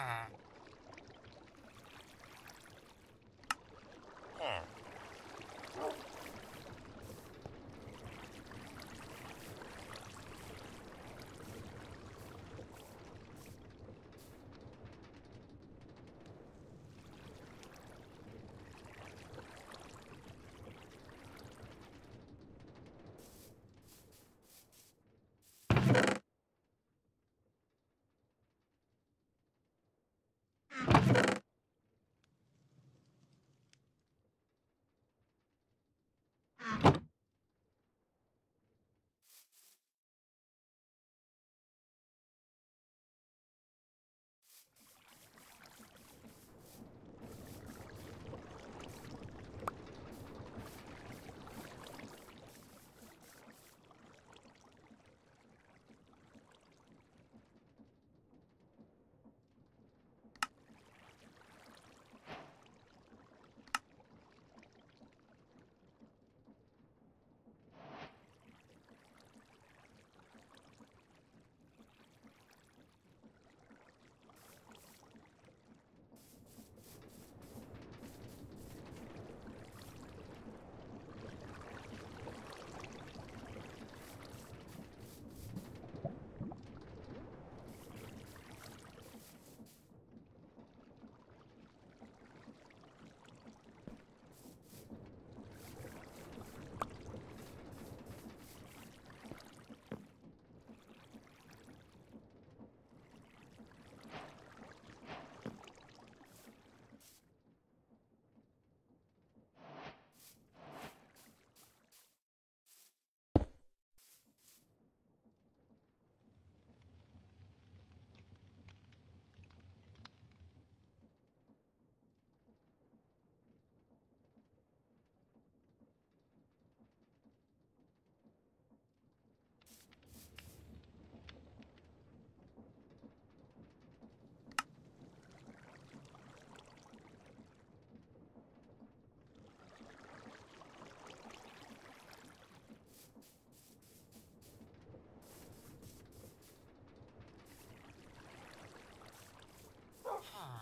Ah. off. Aww.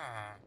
Ah.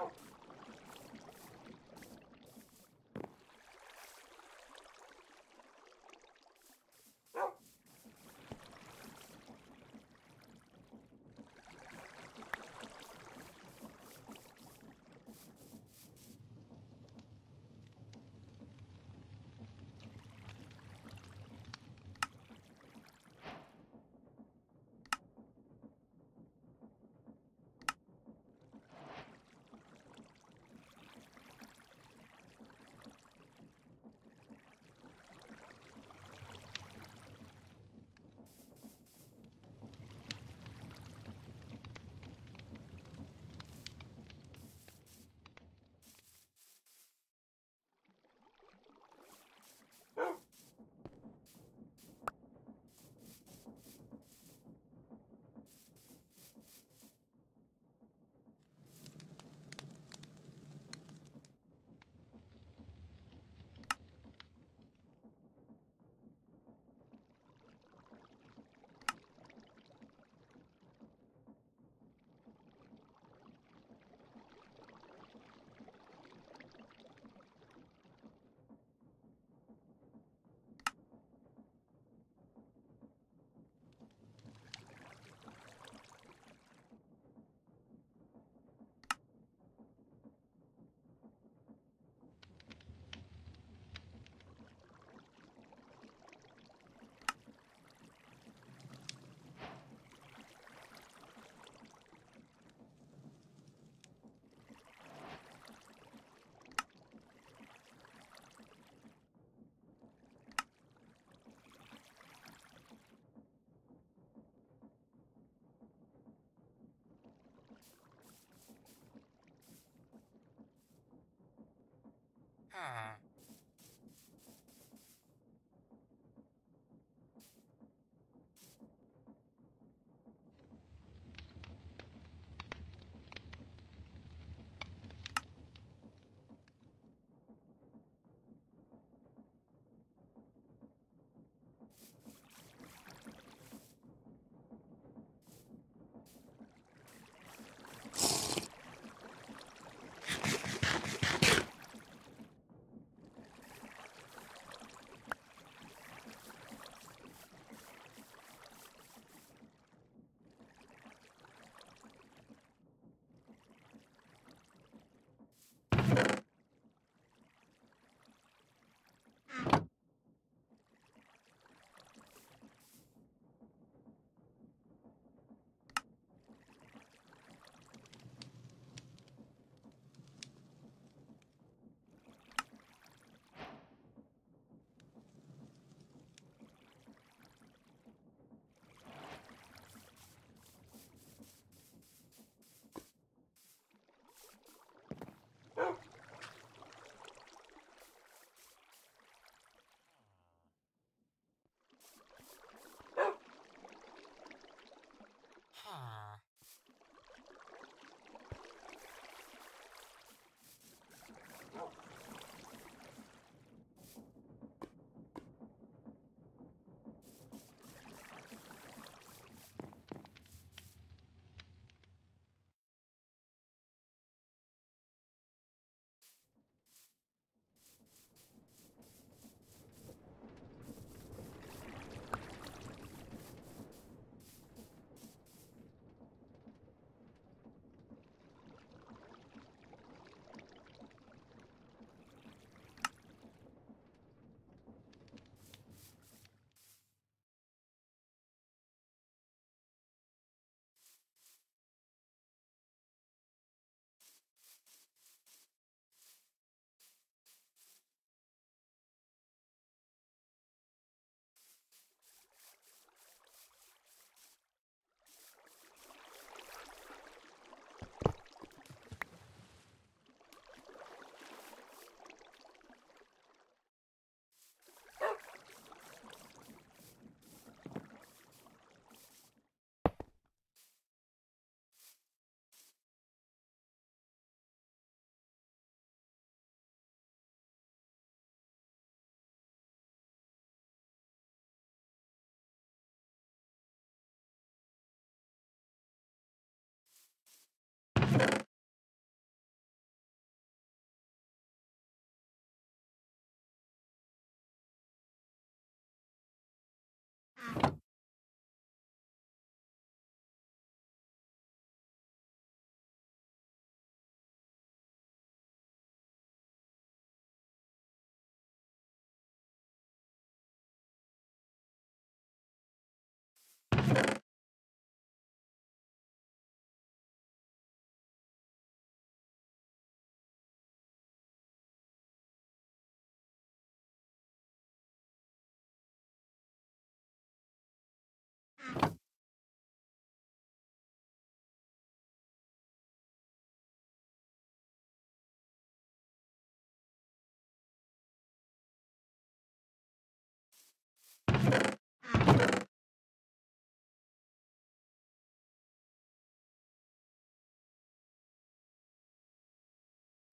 Oh. Ah.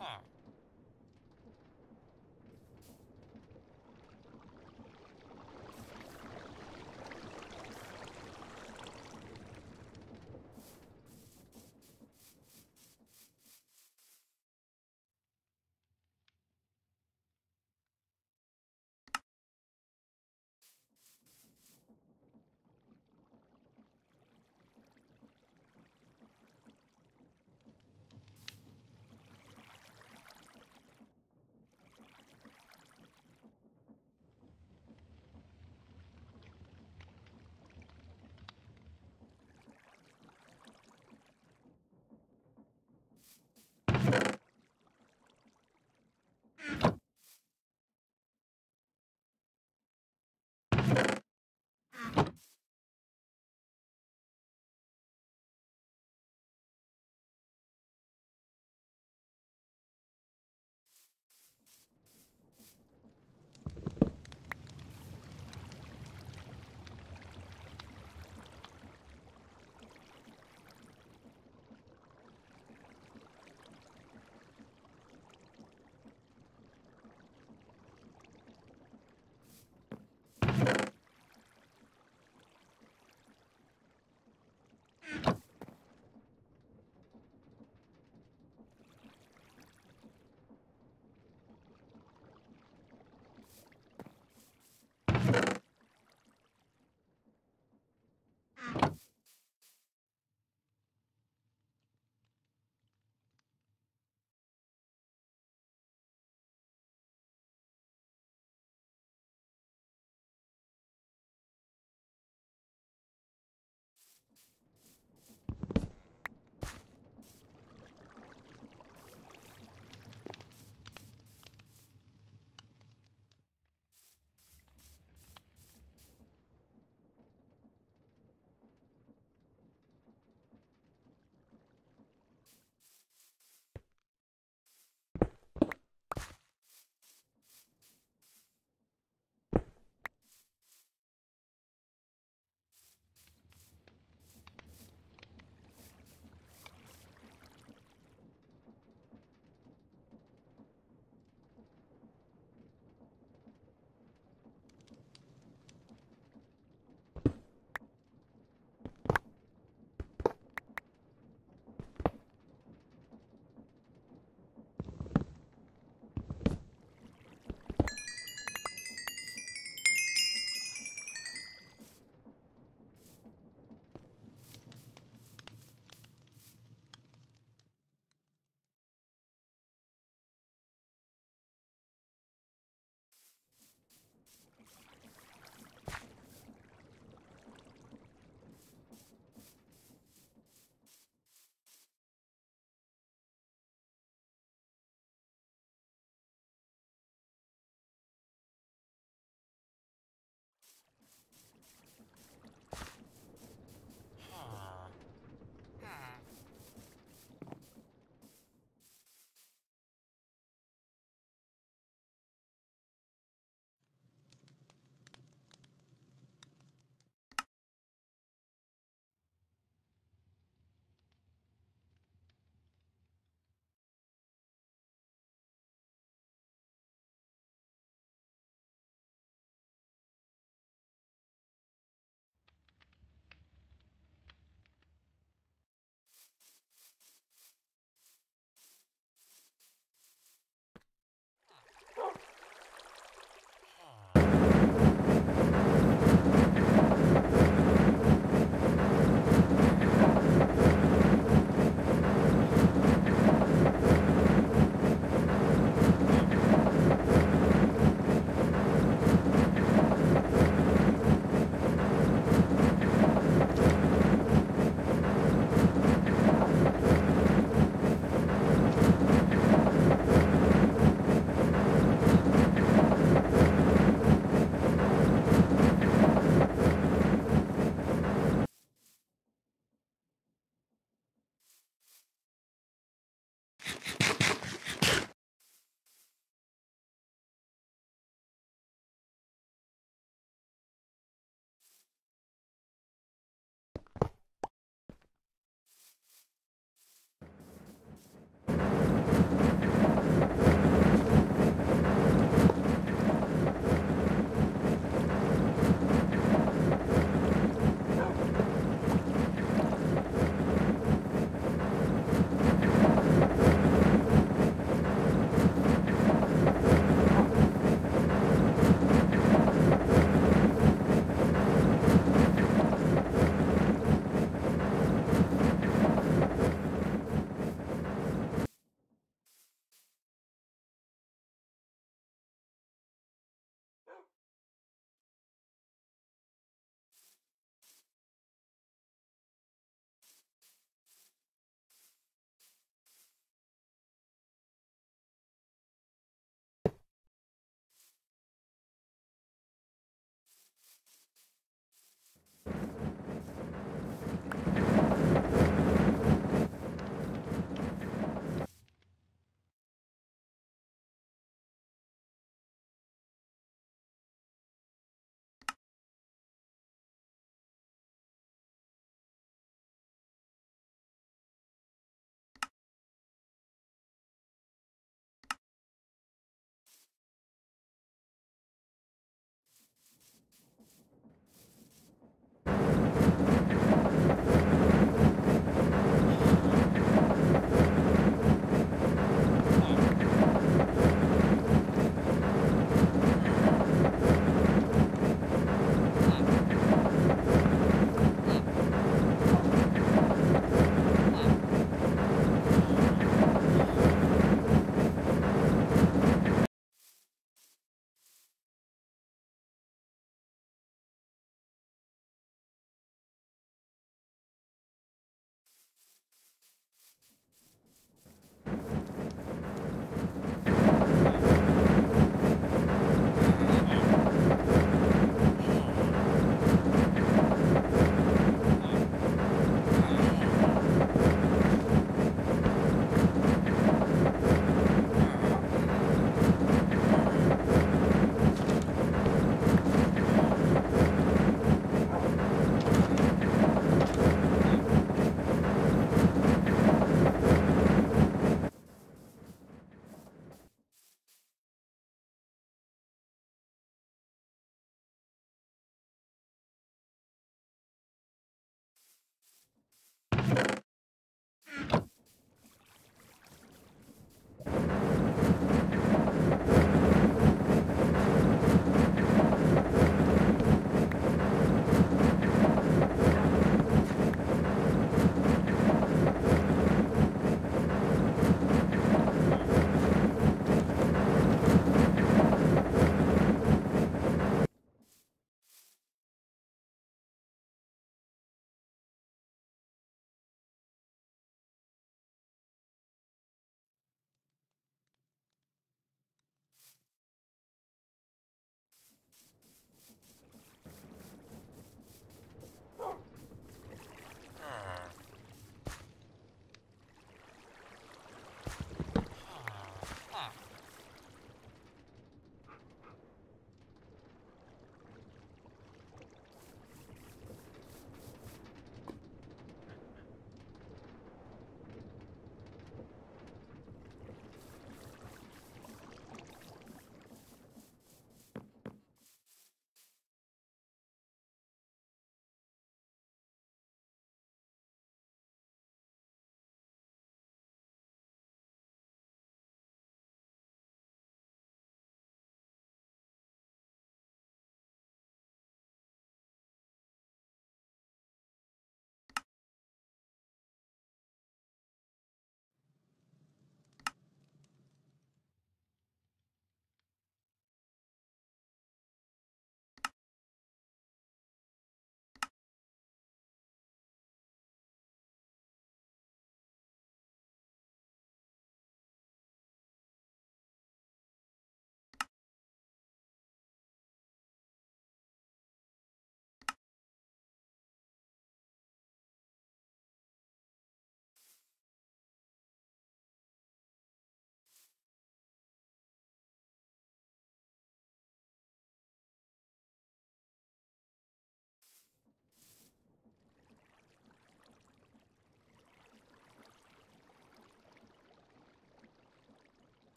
Ah,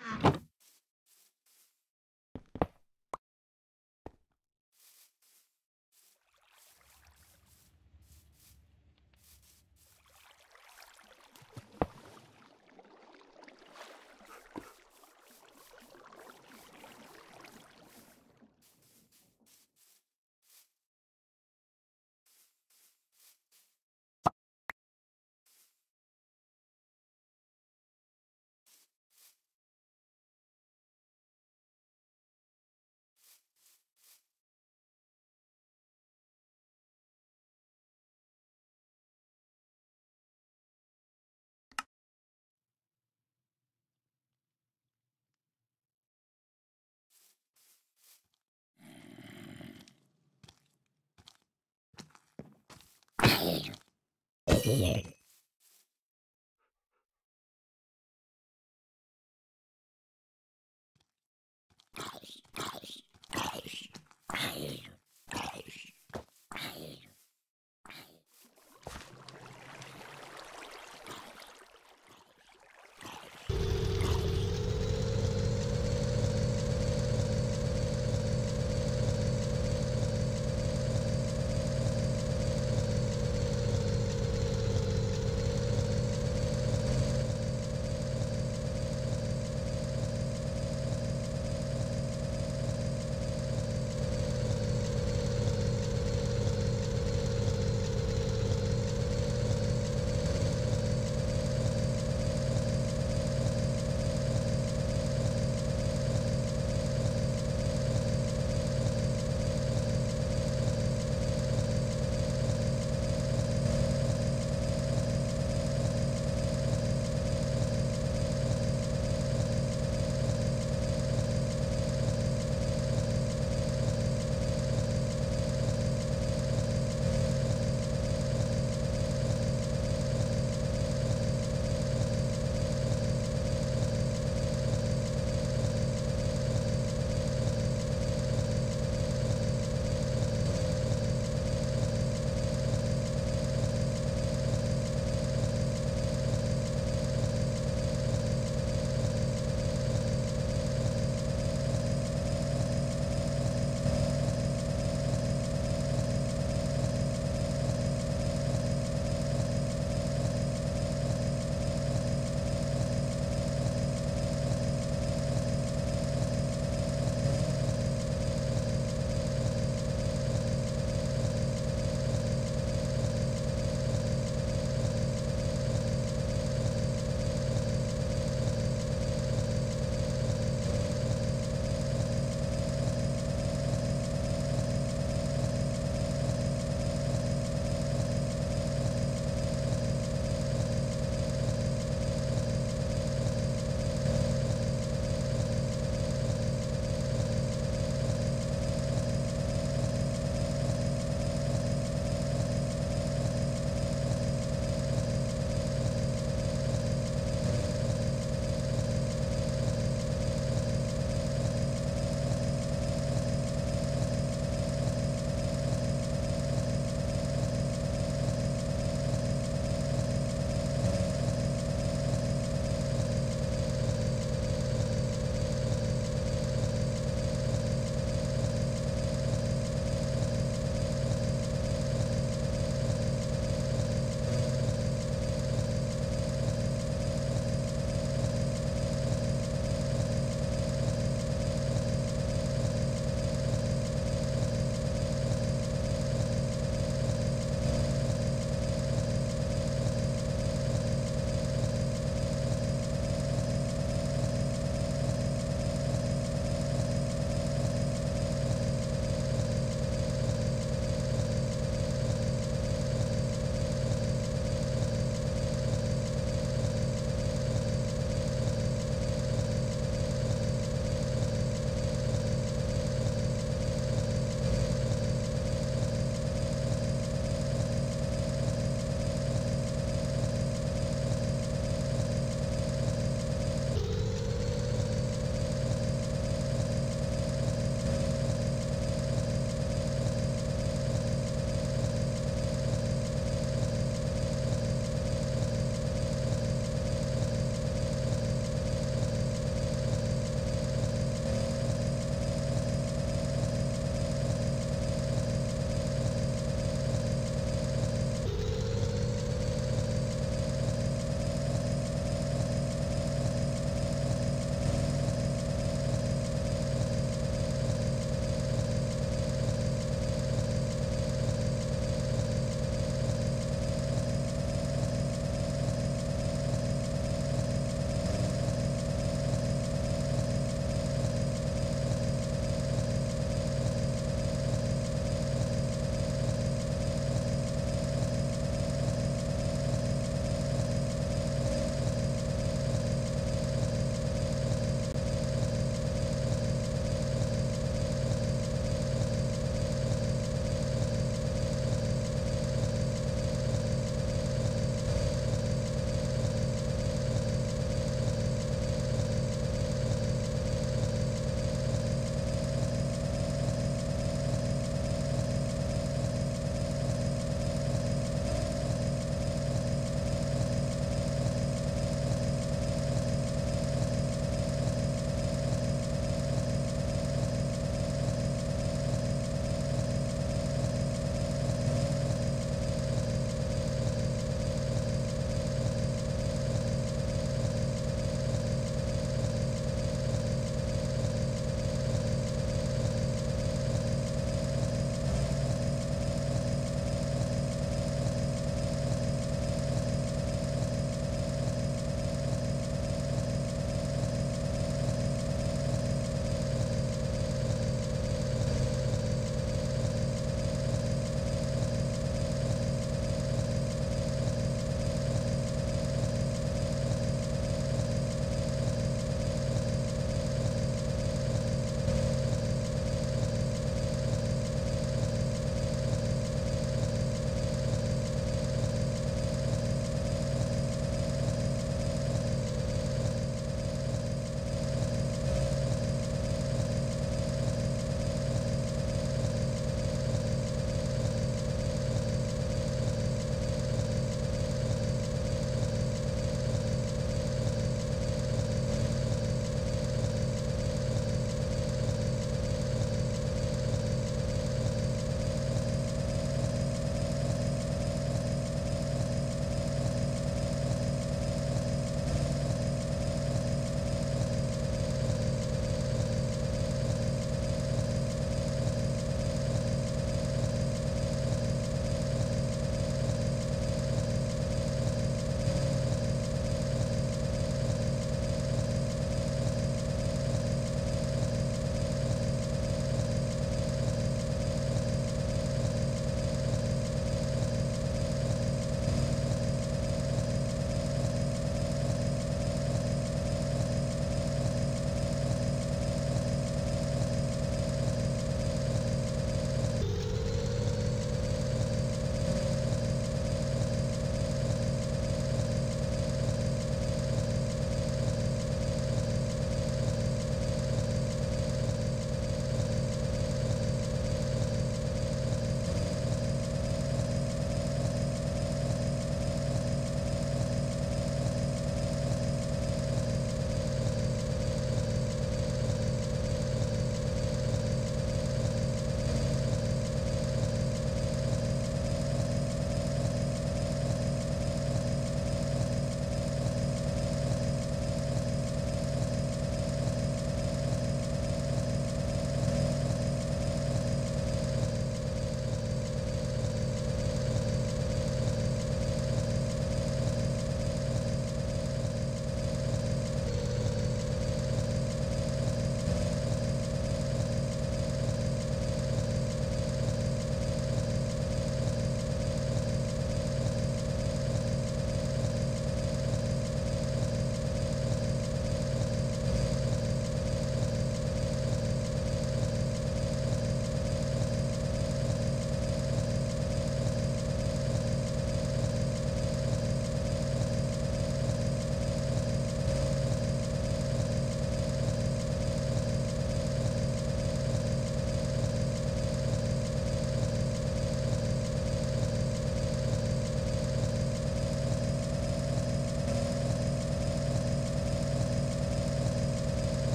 Ah. Here.